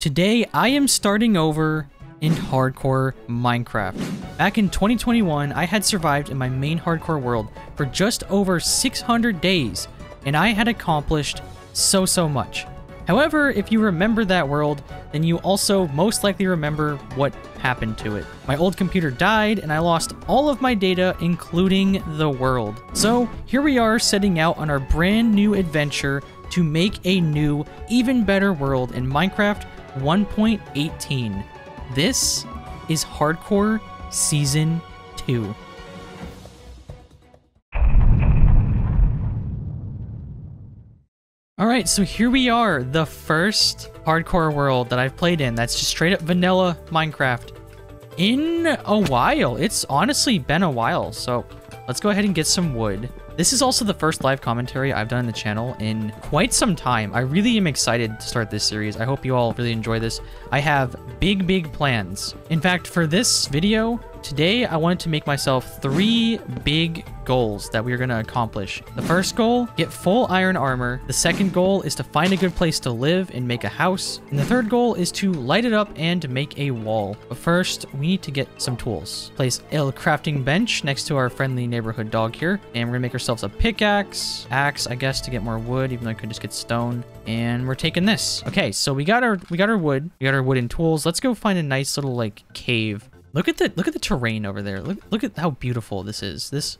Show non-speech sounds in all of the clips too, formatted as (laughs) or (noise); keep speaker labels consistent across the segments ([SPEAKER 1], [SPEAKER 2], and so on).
[SPEAKER 1] Today, I am starting over in hardcore Minecraft. Back in 2021, I had survived in my main hardcore world for just over 600 days, and I had accomplished so, so much. However, if you remember that world, then you also most likely remember what happened to it. My old computer died, and I lost all of my data, including the world. So, here we are setting out on our brand new adventure to make a new, even better world in Minecraft 1.18. This is Hardcore Season 2. Alright, so here we are, the first hardcore world that I've played in. That's just straight up vanilla Minecraft. In a while. It's honestly been a while, so let's go ahead and get some wood. This is also the first live commentary I've done on the channel in quite some time. I really am excited to start this series. I hope you all really enjoy this. I have big, big plans. In fact, for this video, today I wanted to make myself three big goals that we are going to accomplish. The first goal, get full iron armor. The second goal is to find a good place to live and make a house. And the third goal is to light it up and make a wall. But first, we need to get some tools. Place a crafting bench next to our friendly neighborhood dog here. And we're gonna make ourselves a pickaxe, axe, I guess, to get more wood, even though I could just get stone. And we're taking this. Okay, so we got our we got our wood. We got our wooden tools. Let's go find a nice little like cave. Look at the look at the terrain over there. Look look at how beautiful this is. This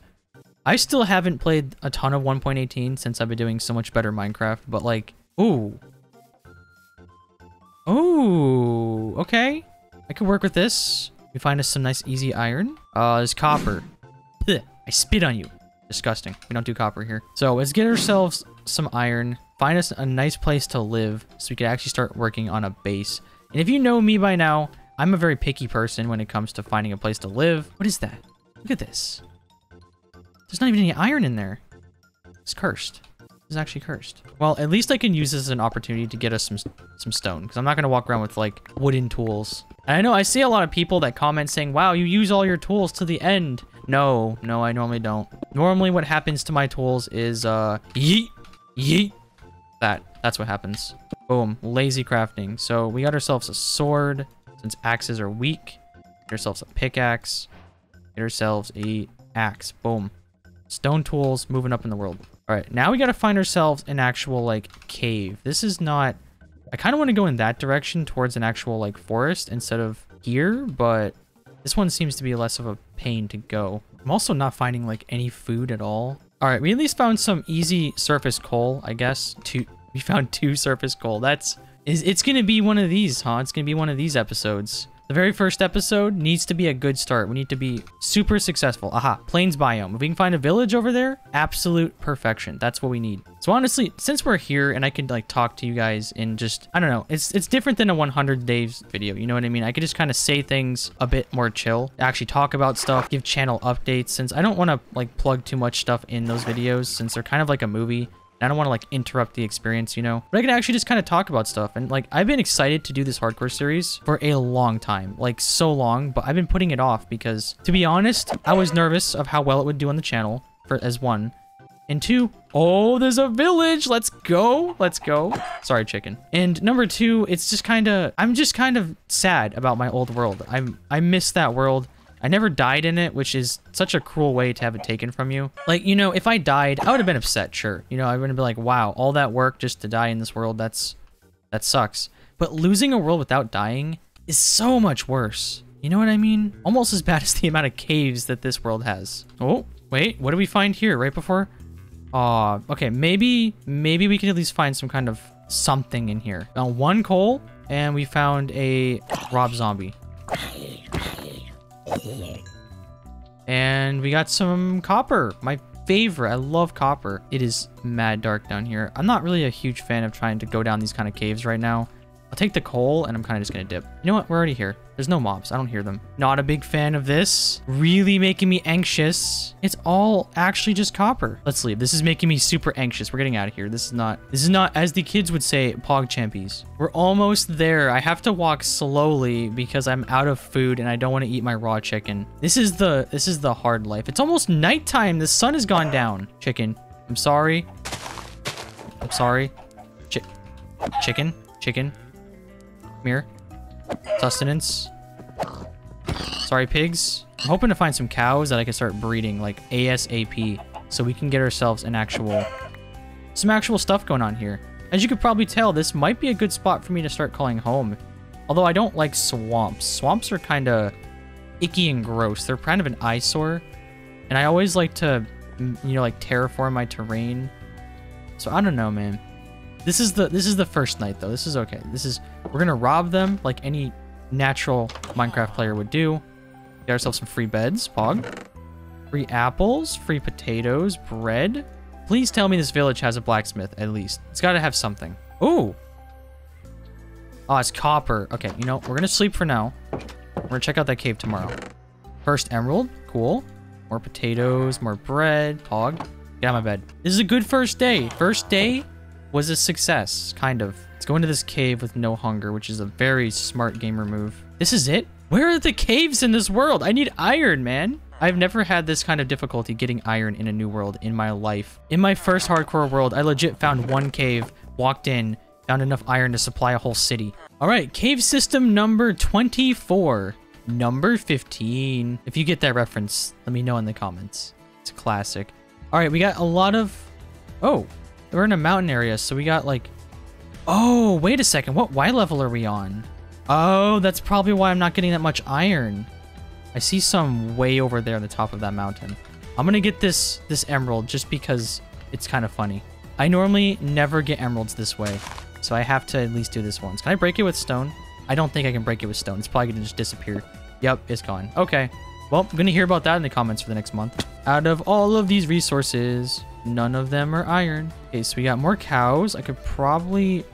[SPEAKER 1] I still haven't played a ton of 1.18 since I've been doing so much better Minecraft, but like, ooh. Ooh, okay. I could work with this. We find us some nice easy iron. Uh, there's copper. Blech, I spit on you. Disgusting. We don't do copper here. So let's get ourselves some iron. Find us a nice place to live so we can actually start working on a base. And if you know me by now, I'm a very picky person when it comes to finding a place to live. What is that? Look at this. There's not even any iron in there. It's cursed. It's actually cursed. Well, at least I can use this as an opportunity to get us some some stone, because I'm not going to walk around with, like, wooden tools. And I know I see a lot of people that comment saying, wow, you use all your tools to the end. No, no, I normally don't. Normally what happens to my tools is, uh, yeet, yeet. That, that's what happens. Boom, lazy crafting. So we got ourselves a sword, since axes are weak. Get ourselves a pickaxe. Get ourselves a axe. Boom. Stone tools, moving up in the world. All right, now we got to find ourselves an actual, like, cave. This is not... I kind of want to go in that direction towards an actual, like, forest instead of here, but this one seems to be less of a pain to go. I'm also not finding, like, any food at all. All right, we at least found some easy surface coal, I guess. Two, we found two (laughs) surface coal. That's... Is, it's going to be one of these, huh? It's going to be one of these episodes. The very first episode needs to be a good start. We need to be super successful. Aha, plains biome. If we can find a village over there, absolute perfection. That's what we need. So honestly, since we're here and I can like talk to you guys in just, I don't know, it's it's different than a 100 days video. You know what I mean? I could just kind of say things a bit more chill, actually talk about stuff, give channel updates since I don't want to like plug too much stuff in those videos since they're kind of like a movie. I don't want to like interrupt the experience, you know? But I can actually just kind of talk about stuff. And like, I've been excited to do this hardcore series for a long time, like so long, but I've been putting it off because to be honest, I was nervous of how well it would do on the channel for as one. And two, oh, there's a village. Let's go. Let's go. Sorry, chicken. And number two, it's just kind of, I'm just kind of sad about my old world. I'm, I miss that world. I never died in it, which is such a cruel way to have it taken from you. Like, you know, if I died, I would have been upset, sure. You know, I would have been like, wow, all that work just to die in this world, that's, that sucks. But losing a world without dying is so much worse. You know what I mean? Almost as bad as the amount of caves that this world has. Oh, wait, what do we find here right before? Aw, uh, okay, maybe, maybe we can at least find some kind of something in here. Uh, one coal, and we found a Rob zombie. (laughs) And we got some copper. My favorite. I love copper. It is mad dark down here. I'm not really a huge fan of trying to go down these kind of caves right now. I'll take the coal and I'm kind of just going to dip. You know what? We're already here. There's no mobs. I don't hear them. Not a big fan of this. Really making me anxious. It's all actually just copper. Let's leave. This is making me super anxious. We're getting out of here. This is not, this is not, as the kids would say, pog champies. We're almost there. I have to walk slowly because I'm out of food and I don't want to eat my raw chicken. This is the, this is the hard life. It's almost nighttime. The sun has gone down. Chicken. I'm sorry. I'm sorry. Ch chicken. Chicken. Here. Sustenance. Sorry, pigs. I'm hoping to find some cows that I can start breeding, like ASAP, so we can get ourselves an actual, some actual stuff going on here. As you could probably tell, this might be a good spot for me to start calling home. Although I don't like swamps. Swamps are kind of icky and gross. They're kind of an eyesore. And I always like to, you know, like terraform my terrain. So I don't know, man. This is the this is the first night though. This is okay. This is we're gonna rob them like any natural Minecraft player would do. Get ourselves some free beds, pog. Free apples, free potatoes, bread. Please tell me this village has a blacksmith at least. It's got to have something. Ooh. Oh, it's copper. Okay, you know, we're gonna sleep for now. We're gonna check out that cave tomorrow. First emerald, cool. More potatoes, more bread, pog. Get out of my bed. This is a good first day. First day was a success, kind of. Go into this cave with no hunger, which is a very smart gamer move. This is it? Where are the caves in this world? I need iron, man. I've never had this kind of difficulty getting iron in a new world in my life. In my first hardcore world, I legit found one cave, walked in, found enough iron to supply a whole city. All right, cave system number 24. Number 15. If you get that reference, let me know in the comments. It's a classic. All right, we got a lot of... Oh, we're in a mountain area, so we got like... Oh, wait a second. What Y level are we on? Oh, that's probably why I'm not getting that much iron. I see some way over there on the top of that mountain. I'm gonna get this this emerald just because it's kind of funny. I normally never get emeralds this way, so I have to at least do this once. Can I break it with stone? I don't think I can break it with stone. It's probably gonna just disappear. Yep, it's gone. Okay. Well, I'm gonna hear about that in the comments for the next month. Out of all of these resources, none of them are iron. Okay, so we got more cows. I could probably...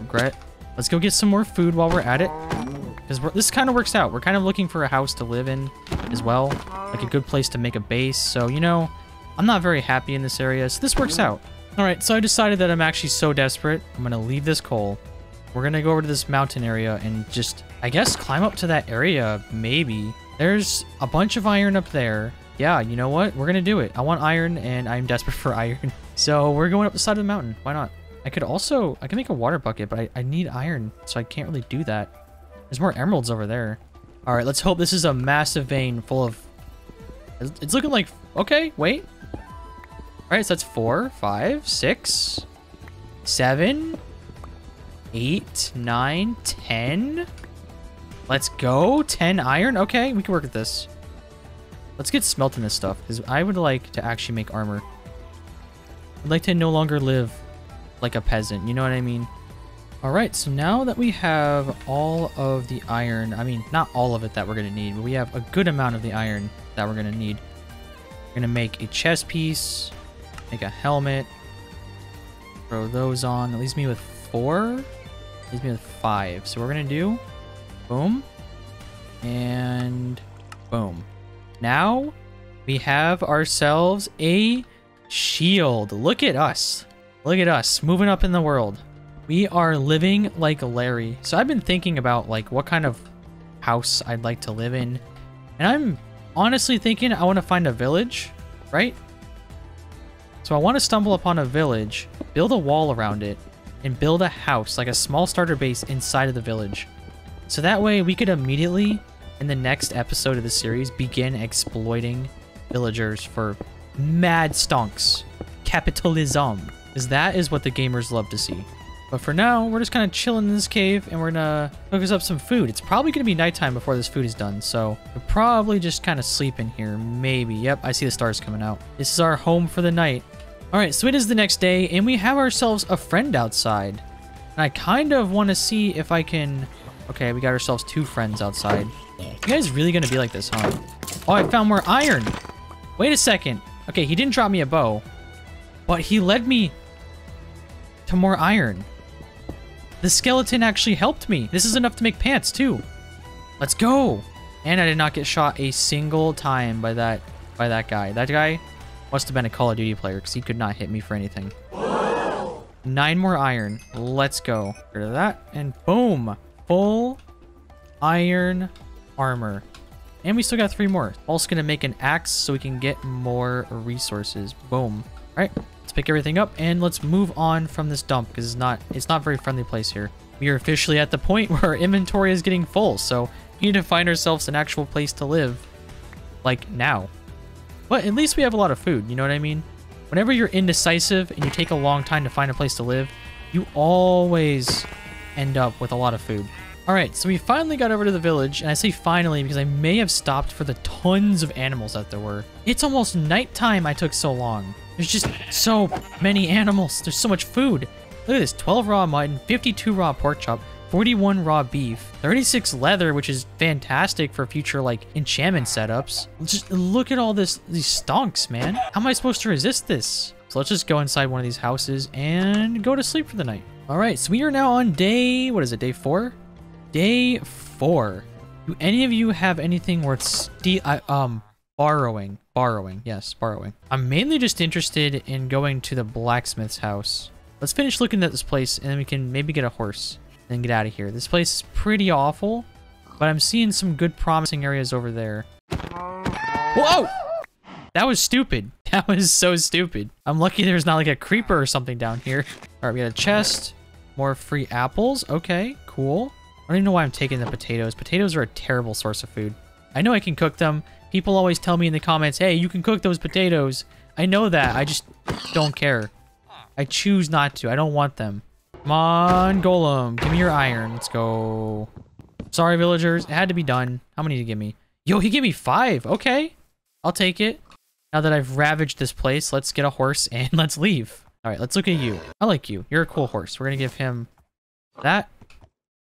[SPEAKER 1] Regret. Let's go get some more food while we're at it. Because this kind of works out. We're kind of looking for a house to live in as well. Like a good place to make a base. So, you know, I'm not very happy in this area. So this works out. All right, so I decided that I'm actually so desperate. I'm going to leave this coal. We're going to go over to this mountain area and just, I guess, climb up to that area, maybe. There's a bunch of iron up there. Yeah, you know what? We're to do it. I want iron and I'm desperate for iron. (laughs) So we're going up the side of the mountain. Why not? I could also, I can make a water bucket, but I, I need iron, so I can't really do that. There's more emeralds over there. All right, let's hope this is a massive vein full of... It's looking like... Okay, wait. All right, so that's four, five, six, seven, eight, nine, ten. Let's go. Ten iron. Okay, we can work with this. Let's get smelting this stuff, because I would like to actually make armor. I'd like to no longer live like a peasant, you know what I mean? Alright, so now that we have all of the iron, I mean, not all of it that we're going to need, but we have a good amount of the iron that we're going to need. We're going to make a chest piece, make a helmet, throw those on. That leaves me with four? leaves me with five. So we're going to do, boom, and boom. Now we have ourselves a shield. Look at us. Look at us moving up in the world. We are living like Larry. So I've been thinking about like what kind of house I'd like to live in. And I'm honestly thinking I want to find a village, right? So I want to stumble upon a village, build a wall around it, and build a house, like a small starter base inside of the village. So that way we could immediately, in the next episode of the series, begin exploiting villagers for mad stonks. Capitalism. Because that is what the gamers love to see. But for now, we're just kind of chilling in this cave and we're gonna cook us up some food. It's probably gonna be nighttime before this food is done, so we'll probably just kind of sleep in here. Maybe. Yep, I see the stars coming out. This is our home for the night. All right, so it is the next day and we have ourselves a friend outside. And I kind of want to see if I can... Okay, we got ourselves two friends outside. You guys really gonna be like this, huh? Oh, I found more iron. Wait a second. Okay, he didn't drop me a bow, but he led me to more iron. The skeleton actually helped me. This is enough to make pants, too. Let's go. And I did not get shot a single time by that by that guy. That guy must have been a Call of Duty player because he could not hit me for anything. Nine more iron. Let's go. Get rid of that. And boom. Full iron armor. And we still got three more. Also to make an axe so we can get more resources. Boom. All right let's pick everything up and let's move on from this dump because it's not it's not very friendly place here. we are officially at the point (laughs) where our inventory is getting full, so we need to find ourselves an actual place to live, like now. But at least we have a lot of food, you know what I mean? Whenever you're indecisive and you take a long time to find a place to live, you always end up with a lot of food. All right, so we finally got over to the village, and I say finally because I may have stopped for the tons of animals that there were. It's almost nighttime I took so long. There's just so many animals. There's so much food. Look at this, 12 raw mutton, 52 raw pork chop, 41 raw beef, 36 leather, which is fantastic for future like enchantment setups. Just look at all this these stonks, man. How am I supposed to resist this? So let's just go inside one of these houses and go to sleep for the night. All right, so we are now on day, what is it, day four? Day four. Do any of you have anything worth ste uh, um borrowing? Borrowing, yes, borrowing. I'm mainly just interested in going to the blacksmith's house. Let's finish looking at this place and then we can maybe get a horse and get out of here. This place is pretty awful, but I'm seeing some good promising areas over there. Whoa! That was stupid. (laughs) That was so stupid. I'm lucky there's not like a creeper or something down here. All right, we got a chest. More free apples. Okay, cool. I don't even know why I'm taking the potatoes. Potatoes are a terrible source of food. I know I can cook them. People always tell me in the comments, hey, you can cook those potatoes. I know that. I just don't care. I choose not to. I don't want them. Come on, Golem. Give me your iron. Let's go. Sorry, villagers. It had to be done. How many did he give me? Yo, he gave me five. Okay. I'll take it. Now that I've ravaged this place, let's get a horse and (laughs) let's leave. All right, let's look at you. I like you. You're a cool horse. We're going to give him that.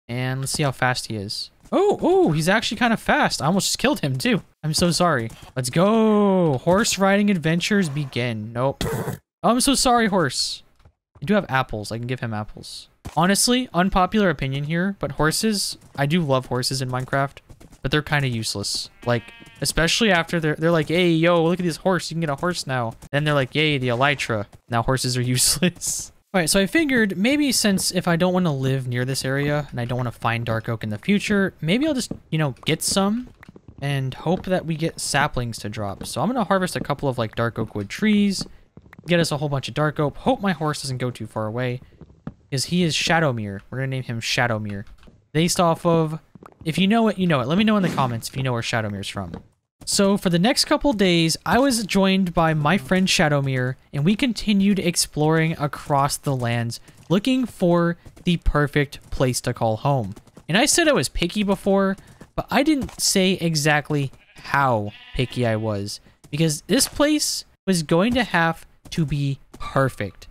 [SPEAKER 1] And let's see how fast he is. Oh, oh, he's actually kind of fast. I almost just killed him too. I'm so sorry. Let's go. Horse riding adventures begin. Nope. Oh, (laughs) I'm so sorry, horse. I do have apples. I can give him apples. Honestly, unpopular opinion here, but horses, I do love horses in Minecraft, but they're kind of useless. Like, especially after they're, they're like, hey, yo, look at this horse. You can get a horse now. Then they're like, yay, the elytra. Now horses are (laughs) useless. All right, so I figured maybe since if I don't want to live near this area and I don't want to find dark oak in the future, maybe I'll just, you know, get some and hope that we get saplings to drop. So I'm going to harvest a couple of like dark oak wood trees, get us a whole bunch of dark oak. Hope my horse doesn't go too far away because he is Shadowmere. We're going to name him Shadowmere. Based off of, if you know it, you know it. Let me know in the comments if you know where Shadowmere's from. So for the next couple days, I was joined by my friend Shadowmere, and we continued exploring across the lands, looking for the perfect place to call home. And I said I was picky before, but I didn't say exactly how picky I was, because this place was going to have to be perfect.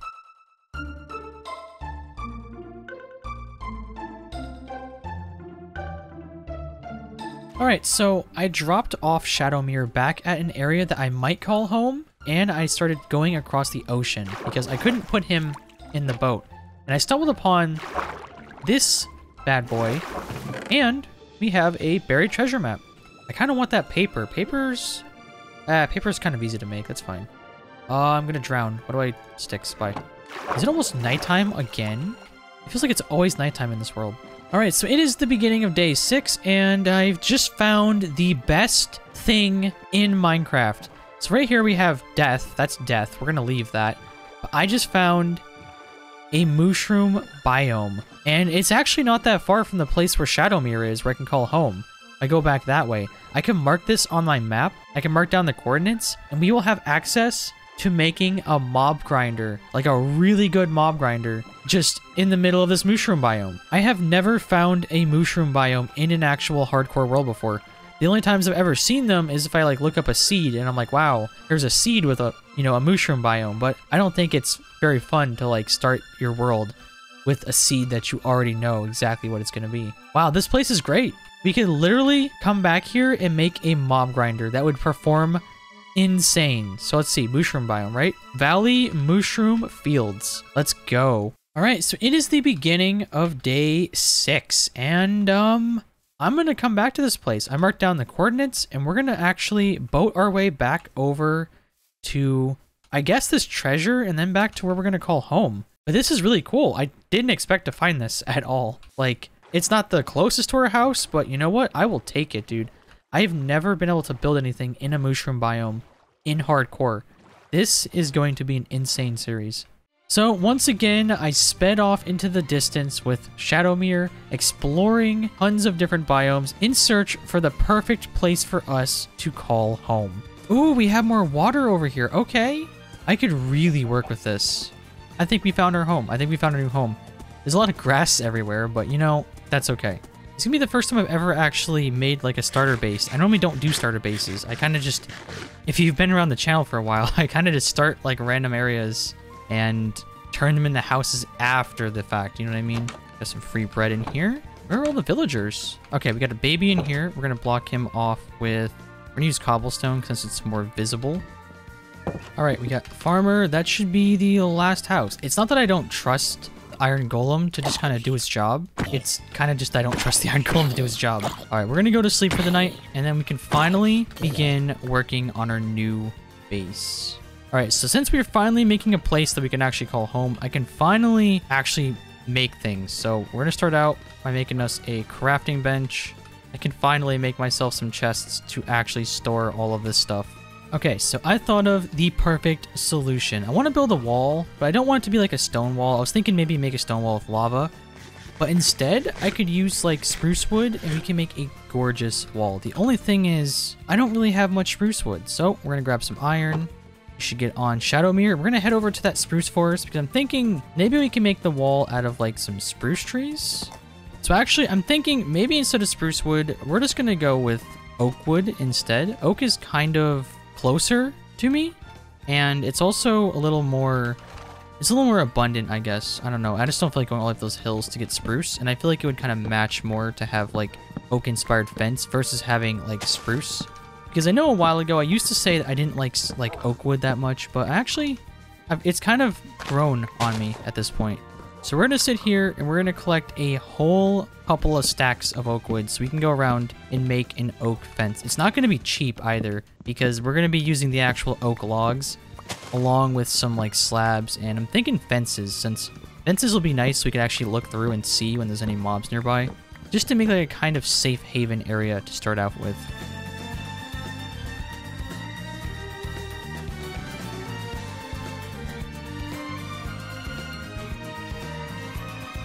[SPEAKER 1] Alright, so I dropped off Shadowmere back at an area that I might call home, and I started going across the ocean because I couldn't put him in the boat. And I stumbled upon this bad boy, and we have a buried treasure map. I kind of want that paper. Paper's... Ah, paper's kind of easy to make. That's fine. Uh, I'm gonna drown. What do I stick by? Is it almost nighttime again? It feels like it's always nighttime in this world. All right, so it is the beginning of day six, and I've just found the best thing in Minecraft. So right here we have death. That's death. We're going to leave that. But I just found a mushroom biome. And it's actually not that far from the place where Shadowmere is, where I can call home. I go back that way. I can mark this on my map. I can mark down the coordinates, and we will have access to making a mob grinder, like a really good mob grinder, just in the middle of this mushroom biome. I have never found a mushroom biome in an actual hardcore world before. The only times I've ever seen them is if I like look up a seed and I'm like, wow, there's a seed with a, you know, a mushroom biome, but I don't think it's very fun to like start your world with a seed that you already know exactly what it's going to be. Wow, this place is great. We could literally come back here and make a mob grinder that would perform insane. So let's see, mushroom biome, right? Valley Mushroom Fields. Let's go. All right, so it is the beginning of day six, and um, I'm gonna come back to this place. I marked down the coordinates, and we're gonna actually boat our way back over to, I guess, this treasure, and then back to where we're gonna call home. But this is really cool. I didn't expect to find this at all. Like, it's not the closest to our house, but you know what? I will take it, dude. I've never been able to build anything in a mushroom biome in hardcore. This is going to be an insane series. So once again, I sped off into the distance with Shadowmere, exploring tons of different biomes in search for the perfect place for us to call home. Ooh, we have more water over here. Okay. I could really work with this. I think we found our home. I think we found our new home. There's a lot of grass everywhere, but you know, that's okay. It's gonna be the first time I've ever actually made like a starter base. I normally don't do starter bases. I kind of just, if you've been around the channel for a while, (laughs) I kind of just start like random areas and turn them into houses after the fact. You know what I mean? Got some free bread in here. Where are all the villagers? Okay, we got a baby in here. We're gonna block him off with, we're gonna use cobblestone since it's more visible. All right, we got farmer. That should be the last house. It's not that I don't trust Iron Golem to just kind of do its job. It's kind of just I don't trust the Iron Golem to do its job. All right, we're going to go to sleep for the night, and then we can finally begin working on our new base. All right, so since we're finally making a place that we can actually call home, I can finally actually make things. So we're going to start out by making us a crafting bench. I can finally make myself some chests to actually store all of this stuff. Okay, so I thought of the perfect solution. I want to build a wall, but I don't want it to be like a stone wall. I was thinking maybe make a stone wall with lava. But instead, I could use like spruce wood and we can make a gorgeous wall. The only thing is, I don't really have much spruce wood. So we're going to grab some iron. We should get on Shadowmere. We're going to head over to that spruce forest because I'm thinking maybe we can make the wall out of like some spruce trees. So actually, I'm thinking maybe instead of spruce wood, we're just going to go with oak wood instead. Oak is kind of closer to me, and it's also a little more, it's a little more abundant, I guess. I don't know. I just don't feel like going all of those hills to get spruce, and I feel like it would kind of match more to have like oak-inspired fence versus having like spruce. Because I know a while ago I used to say that I didn't like like oak wood that much, but actually, I've, it's kind of grown on me at this point. So we're going to sit here and we're going to collect a whole couple of stacks of oak wood so we can go around and make an oak fence. It's not going to be cheap either because we're going to be using the actual oak logs along with some like slabs and I'm thinking fences since fences will be nice so we can actually look through and see when there's any mobs nearby just to make like a kind of safe haven area to start out with.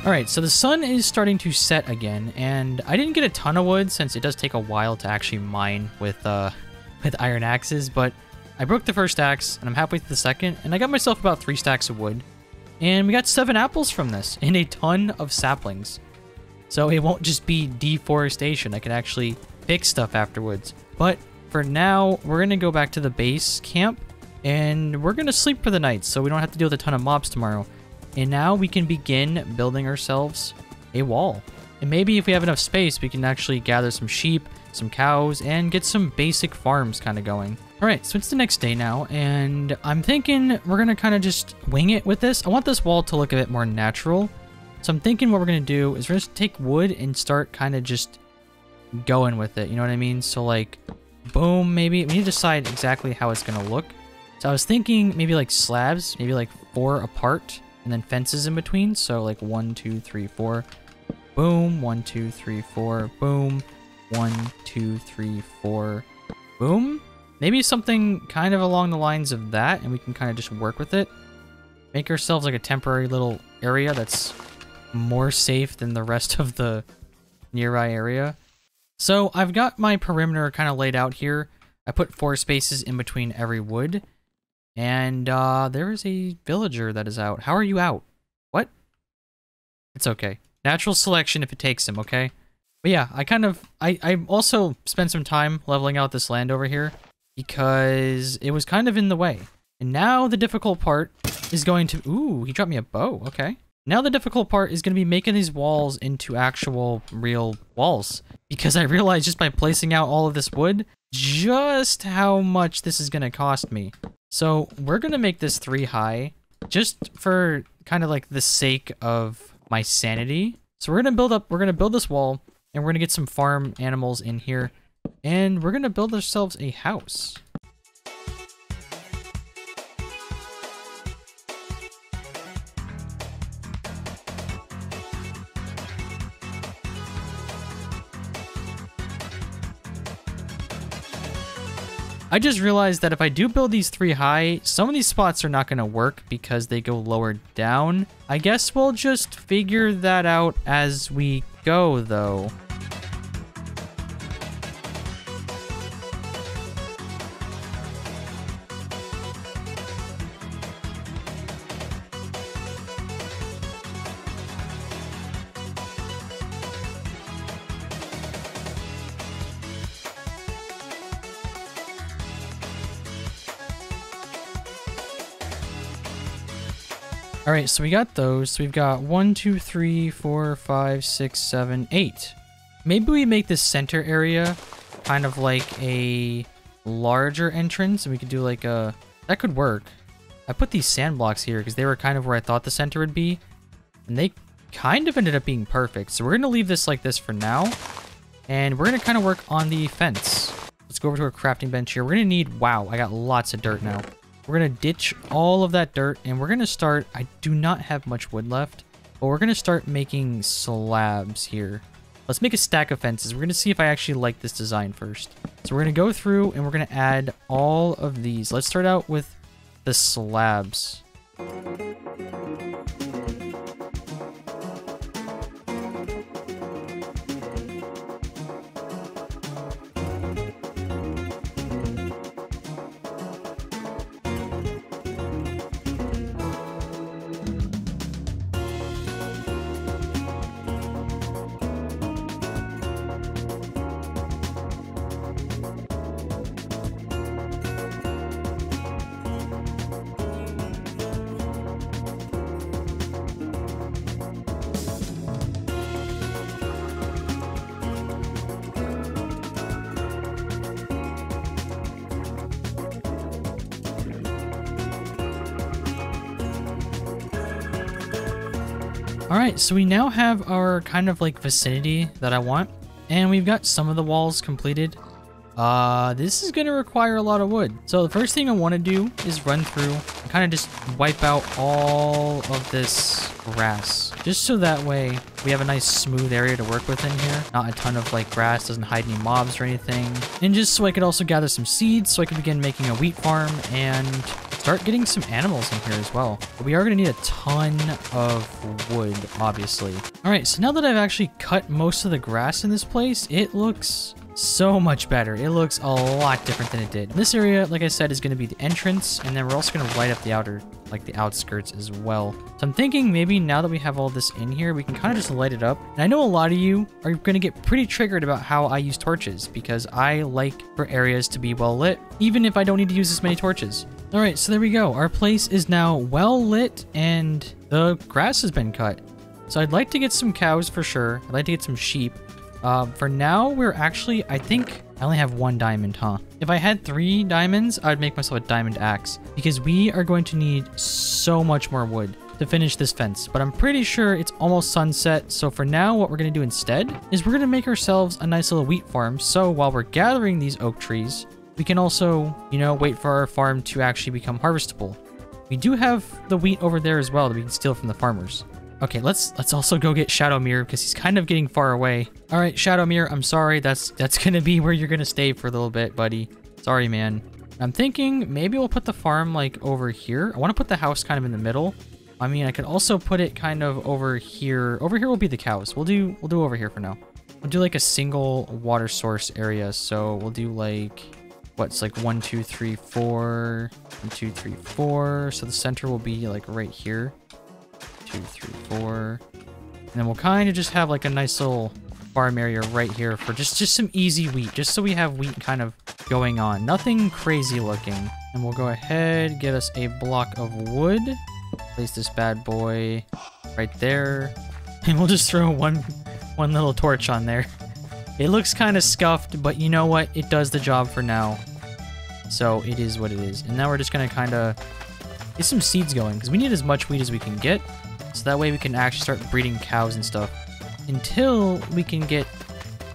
[SPEAKER 1] Alright, so the sun is starting to set again, and I didn't get a ton of wood since it does take a while to actually mine with uh, (laughs) with iron axes, but I broke the first axe, and I'm halfway through the second, and I got myself about three stacks of wood. And we got seven apples from this, and a ton of saplings. So it won't just be deforestation, I can actually pick stuff afterwards. But for now, we're going to go back to the base camp, and we're going to sleep for the night, so we don't have to deal with a ton of mobs tomorrow. And now we can begin building ourselves a wall. And maybe if we have enough space, we can actually gather some sheep, some cows, and get some basic farms kind of going. All right, so it's the next day now, and I'm thinking we're going to kind of just wing it with this. I want this wall to look a bit more natural. So I'm thinking what we're going to do is we're going to take wood and start kind of just going with it. You know what I mean? So like, boom, maybe. We need to decide exactly how it's going to look. So I was thinking maybe like slabs, maybe like four apart and then fences in between. So like one, two, three, four, boom, one, two, three, four, boom, one, two, three, four, boom. Maybe something kind of along the lines of that, and we can kind of just work with it. Make ourselves like a temporary little area that's more safe than the rest of the nearby area. So I've got my perimeter kind of laid out here. I put four spaces in between every wood. And uh, there is a villager that is out. How are you out? What? It's okay. Natural selection if it takes him, okay? But yeah, I kind of... I, I also spent some time leveling out this land over here because it was kind of in the way. And now the difficult part is going to... Ooh, he dropped me a bow. Okay. Now the difficult part is going to be making these walls into actual real walls. Because I realized just by placing out all of this wood, just how much this is going to cost me. So we're going to make this three high just for kind of like the sake of my sanity. So we're going to build up, we're going to build this wall and we're going to get some farm animals in here and we're going to build ourselves a house. I just realized that if I do build these three high, some of these spots are not going to work because they go lower down. I guess we'll just figure that out as we go, though. So we got those. We've got one, two, three, four, five, six, seven, eight. Maybe we make this center area kind of like a larger entrance and we could do like a... That could work. I put these sand blocks here because they were kind of where I thought the center would be. And they kind of ended up being perfect. So we're going to leave this like this for now. And we're going to kind of work on the fence. Let's go over to our crafting bench here. We're going to need... Wow, I got lots of dirt now. We're going to ditch all of that dirt and we're going to start... I do not have much wood left, but we're going to start making slabs here. Let's make a stack of fences. We're going to see if I actually like this design first. So we're going to go through and we're going to add all of these. Let's start out with the slabs. Alright, so we now have our kind of like vicinity that I want. And we've got some of the walls completed. Uh, this is to require a lot of wood. So the first thing I want to do is run through and kind of just wipe out all of this grass. Just so that way we have a nice smooth area to work with in here. Not a ton of like grass, doesn't hide any mobs or anything. And just so I could also gather some seeds so I could begin making a wheat farm and start getting some animals in here as well. But we are going to need a ton of wood, obviously. All right, so now that I've actually cut most of the grass in this place, it looks so much better. It looks a lot different than it did. This area, like I said, is going to be the entrance, and then we're also going to light up the outer, like the outskirts as well. So I'm thinking maybe now that we have all this in here, we can kind of just light it up. And I know a lot of you are going to get pretty triggered about how I use torches, because I like for areas to be well lit, even if I don't need to use as many torches. All right, so there we go. Our place is now well lit, and the grass has been cut. So I'd like to get some cows for sure. I'd like to get some sheep. Uh, for now, we're actually, I think I only have one diamond, huh? If I had three diamonds, I'd make myself a diamond axe because we are going to need so much more wood to finish this fence. But I'm pretty sure it's almost sunset. So for now, what we're going to do instead is we're going to make ourselves a nice little wheat farm. So while we're gathering these oak trees, we can also, you know, wait for our farm to actually become harvestable. We do have the wheat over there as well that we can steal from the farmers. Okay, let's let's also go get Shadowmere because he's kind of getting far away. All right, Shadowmere, I'm sorry. That's that's (laughs) gonna be where you're gonna stay for a little bit, buddy. Sorry, man. I'm thinking maybe we'll put the farm like over here. I want to put the house kind of in the middle. I mean, I could also put it kind of over here. Over here will be the cows. We'll do we'll do over here for now. We'll do like a single water source area. So we'll do like what's like one, two, three, four, one, two, three, four. So the center will be like right here two, three, four. And then we'll kind of just have like a nice little farm area right here for just, just some easy wheat, just so we have wheat kind of going on. Nothing crazy looking. And we'll go ahead, get us a block of wood. Place this bad boy right there. (laughs) And we'll just throw one, one little torch on there. It looks kind of scuffed, but you know what? It does the job for now. So it is what it is. And now we're just going to kind of get some seeds going because we need as much wheat as we can get. So that way we can actually start breeding cows and stuff until we can get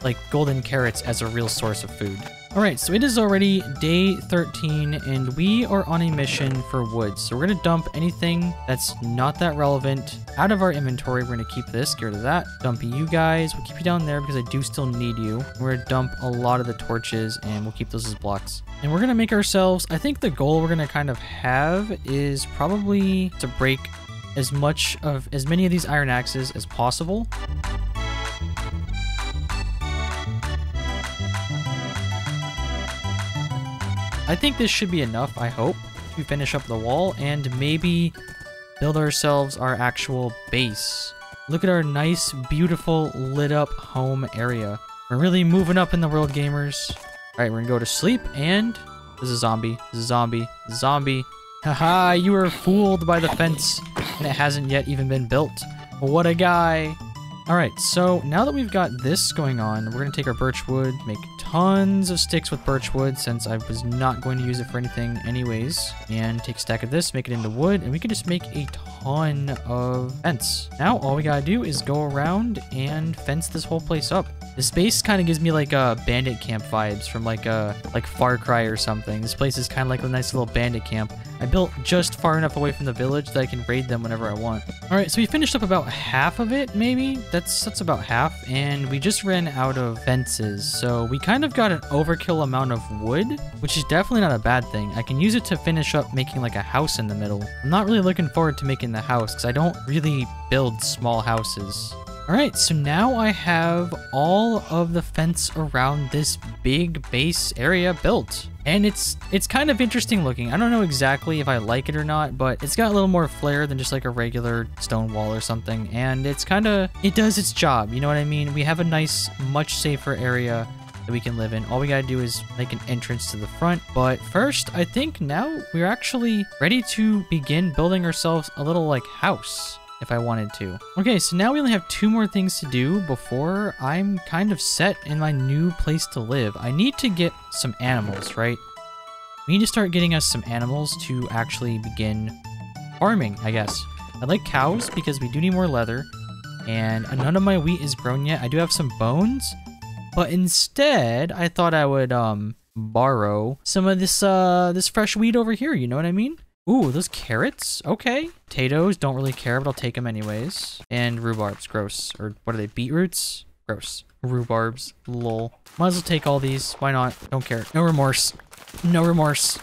[SPEAKER 1] like golden carrots as a real source of food. Alright, so it is already day 13 and we are on a mission for wood. So we're going to dump anything that's not that relevant out of our inventory. We're going to keep this, get rid of that. Dump you guys. We'll keep you down there because I do still need you. We're going to dump a lot of the torches and we'll keep those as blocks. And we're going to make ourselves, I think the goal we're going to kind of have is probably to break as much of, as many of these iron axes as possible. I think this should be enough, I hope, to finish up the wall and maybe build ourselves our actual base. Look at our nice, beautiful, lit up home area. We're really moving up in the world, gamers. All right, we're gonna go to sleep and this is a zombie, this is a zombie, zombie. Haha, you were fooled by the fence and it hasn't yet even been built. What a guy. All right, so now that we've got this going on, we're gonna take our birch wood, make tons of sticks with birch wood since I was not going to use it for anything anyways. And take a stack of this, make it into wood, and we can just make a ton of fence. Now all we gotta do is go around and fence this whole place up. This space kind of gives me like uh, bandit camp vibes from like a uh, like Far Cry or something. This place is kind of like a nice little bandit camp. I built just far enough away from the village that I can raid them whenever I want. All right, so we finished up about half of it, maybe. That's that's about half, and we just ran out of fences. So we kind of got an overkill amount of wood, which is definitely not a bad thing. I can use it to finish up making like a house in the middle. I'm not really looking forward to making the house because I don't really build small houses. All right, so now I have all of the fence around this big base area built. And it's it's kind of interesting looking. I don't know exactly if I like it or not, but it's got a little more flair than just like a regular stone wall or something. And it's kind of, it does its job. You know what I mean? We have a nice, much safer area that we can live in. All we gotta do is make an entrance to the front. But first, I think now we're actually ready to begin building ourselves a little like house if I wanted to. Okay, so now we only have two more things to do before I'm kind of set in my new place to live. I need to get some animals, right? We need to start getting us some animals to actually begin farming, I guess. I like cows because we do need more leather, and none of my wheat is grown yet. I do have some bones, but instead, I thought I would um borrow some of this uh this fresh wheat over here, you know what I mean? Ooh, those carrots? Okay. Potatoes, don't really care, but I'll take them anyways. And rhubarbs, gross. Or what are they, beetroots? Gross. Rhubarbs, lol. Might as well take all these. Why not? Don't care. No remorse. No remorse.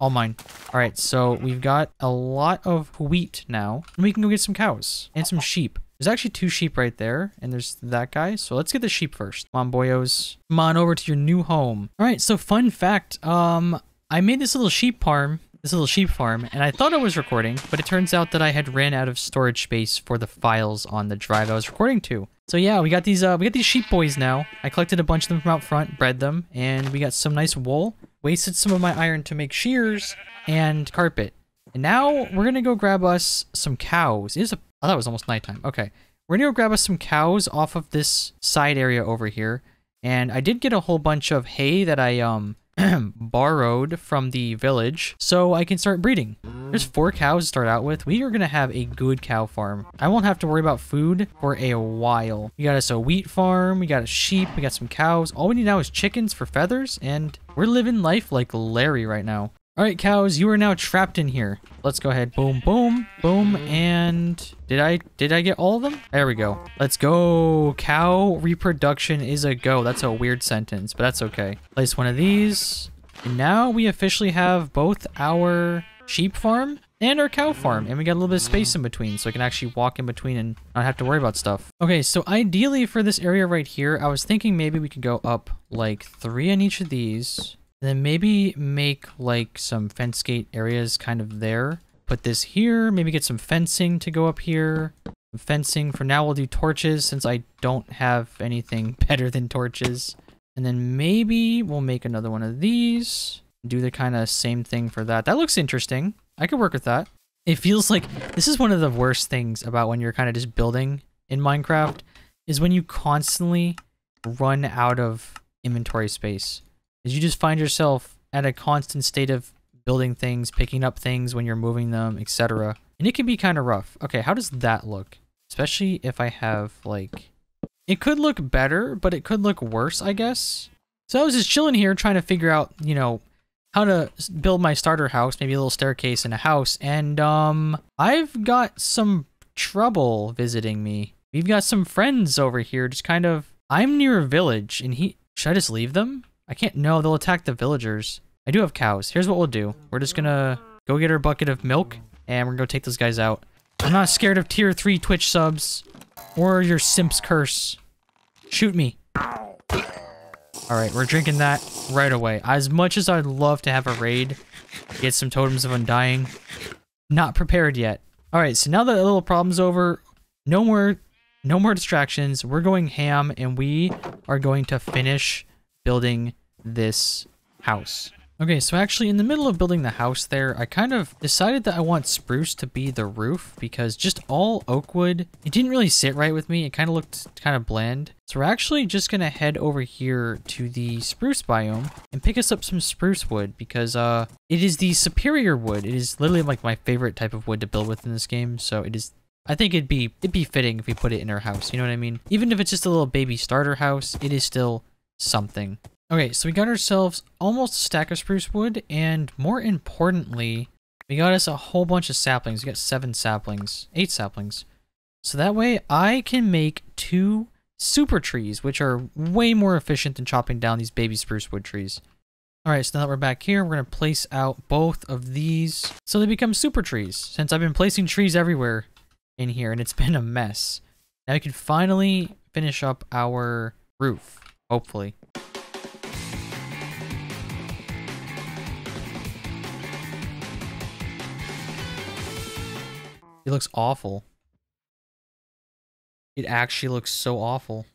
[SPEAKER 1] All mine. All right, so we've got a lot of wheat now. And we can go get some cows and some sheep. There's actually two sheep right there, and there's that guy. So let's get the sheep first. Come on, boyos. Come on over to your new home. All right, so fun fact. Um, I made this little sheep farm this little sheep farm, and I thought I was recording, but it turns out that I had ran out of storage space for the files on the drive I was recording to. So yeah, we got these uh, we got these sheep boys now. I collected a bunch of them from out front, bred them, and we got some nice wool. Wasted some of my iron to make shears and carpet. And now we're gonna go grab us some cows. It is a oh that was almost nighttime. Okay. We're gonna go grab us some cows off of this side area over here. And I did get a whole bunch of hay that I um (clears throat) borrowed from the village so I can start breeding. There's four cows to start out with. We are going to have a good cow farm. I won't have to worry about food for a while. We got us a wheat farm. We got a sheep. We got some cows. All we need now is chickens for feathers and we're living life like Larry right now. All right, cows, you are now trapped in here. Let's go ahead. Boom, boom, boom, and did I did I get all of them? There we go. Let's go. Cow reproduction is a go. That's a weird sentence, but that's okay. Place one of these. And now we officially have both our sheep farm and our cow farm. And we got a little bit of space in between so I can actually walk in between and not have to worry about stuff. Okay, so ideally for this area right here, I was thinking maybe we could go up like three on each of these and then maybe make like some fence gate areas kind of there. Put this here, maybe get some fencing to go up here. Fencing, for now we'll do torches since I don't have anything (laughs) better than torches. And then maybe we'll make another one of these. Do the kind of same thing for that. That looks interesting. I could work with that. It feels like this is one of the worst things about when you're kind of just building in Minecraft is when you constantly run out of inventory space is you just find yourself at a constant state of building things, picking up things when you're moving them, etc. And it can be kind of rough. Okay, how does that look? Especially if I have like... It could look better, but it could look worse, I guess. So I was just chilling here trying to figure out, you know, how to build my starter house, maybe a little staircase and a house. And um I've got some trouble visiting me. We've got some friends over here just kind of I'm near a village and he should I just leave them? I can't no, they'll attack the villagers. I do have cows. Here's what we'll do. We're just gonna go get our bucket of milk and we're gonna go take those guys out. I'm not scared of tier 3 Twitch subs or your simp's curse. Shoot me. Alright, we're drinking that right away. As much as I'd love to have a raid, get some totems of undying, not prepared yet. Alright, so now that the little problem's over, no more no more distractions. We're going ham and we are going to finish building this house. Okay, so actually in the middle of building the house there, I kind of decided that I want spruce to be the roof because just all oak wood, it didn't really sit right with me. It kind of looked kind of bland. So we're actually just going to head over here to the spruce biome and pick us up some spruce wood because uh, it is the superior wood. It is literally like my favorite type of wood to build with in this game. So it is I think it'd be it'd be fitting if we put it in our house. You know what I mean? Even if it's just a little baby starter house, it is still something. Okay, so we got ourselves almost a stack of spruce wood, and more importantly, we got us a whole bunch of saplings. We got seven saplings, eight saplings. So that way I can make two super trees, which are way more efficient than chopping down these baby spruce wood trees. Alright, so now that we're back here, we're going to place out both of these so they become super trees, since I've been placing trees everywhere in here, and it's (laughs) been a mess. Now we can finally finish up our roof, hopefully. It looks awful. It actually looks so awful.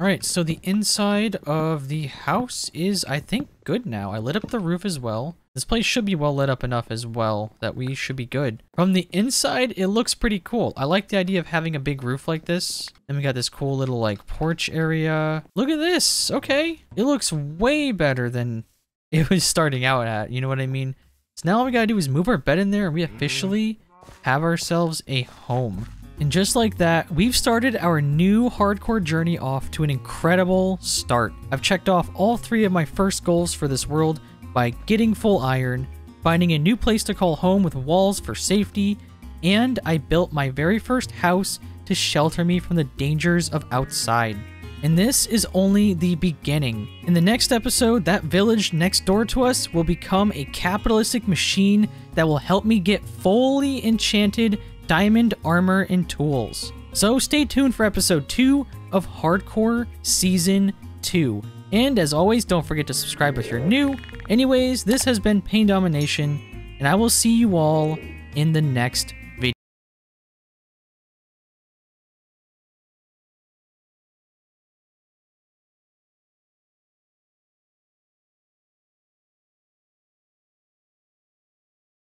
[SPEAKER 1] All right, so the inside of the house is, I think, good now. I lit up the roof as well. This place should be well lit up enough as well that we should be good. From the inside, it looks pretty cool. I like the idea of having a big roof like this. Then we got this cool little like porch area. Look at this. Okay. It looks way better than (laughs) it was starting out at. You know what I mean? So now all we gotta do is move our bed in there and we officially have ourselves a home. And just like that, we've started our new hardcore journey off to an incredible start. I've checked off all three of my first goals for this world by getting full iron, finding a new place to call home with walls for safety, and I built my very first house to shelter me from the dangers of outside. And this is only the beginning. In the next episode, that village next door to us will become a capitalistic machine that will help me get fully enchanted diamond armor and tools. So stay tuned for episode 2 of Hardcore Season 2. And as always, don't forget to subscribe if you're new. Anyways, this has been Pain Domination, and I will see you all in the next